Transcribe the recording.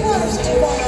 Wars 2.0.